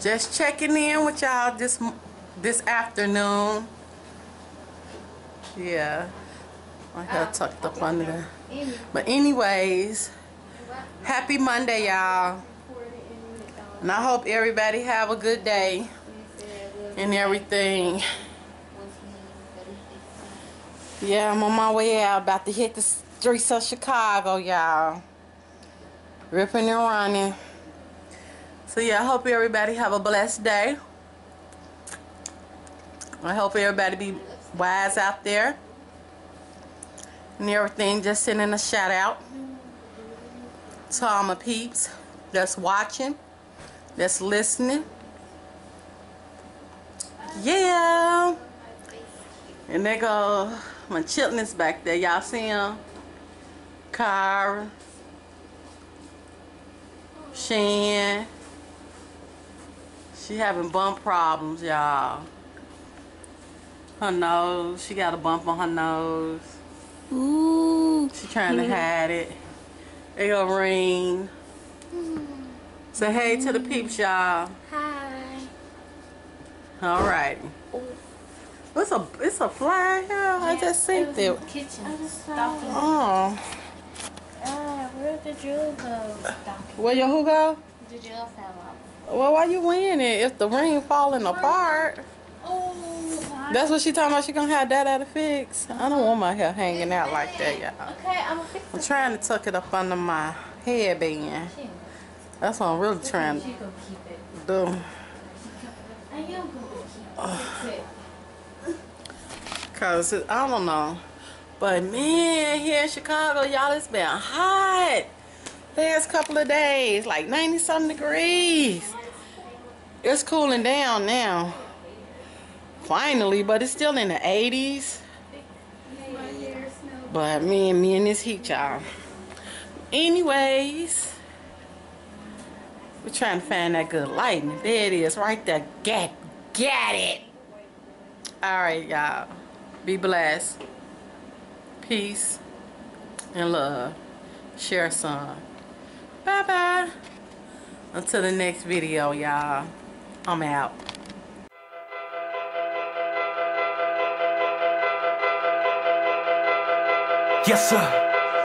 Just checking in with y'all this this afternoon. Yeah. My hair tucked up under there. But anyways, happy Monday, y'all. And I hope everybody have a good day and everything. Yeah, I'm on my way out. About to hit the streets of Chicago, y'all. Ripping and running. So yeah, I hope everybody have a blessed day. I hope everybody be wise out there. And everything. Just sending a shout out to all my peeps that's watching, that's listening. Yeah. And there go my chitlins back there. Y'all see them? Cara. Shan. She having bump problems, y'all. Her nose. She got a bump on her nose. Ooh. She trying to hide it. They go rain. Say hey to the peeps, y'all. Hi. All right. What's a it's a fly here? I just seen it. Kitchen. Stocking. Oh, Ah, where did the drill go? Stocking. where your who go? The drill fell off. Well, why you wearing it if the ring falling apart? Oh, That's what she talking about. She gonna have that at a fix. I don't want my hair hanging out like that, y'all. Okay, I'm gonna fix I'm trying to tuck it up under my headband. That's what I'm really trying to She gonna keep it. do. I am gonna. Fix it. Cause it, I don't know. But man, here in Chicago, y'all, it's been hot. Last couple of days, like 90 something degrees. It's cooling down now. Finally, but it's still in the 80s. But me and me and this heat, y'all. Anyways, we're trying to find that good lighting. There it is, right there. Get, get it. All right, y'all. Be blessed. Peace and love. Share some. Bye bye. Until the next video, y'all. I'm out. Yes, sir.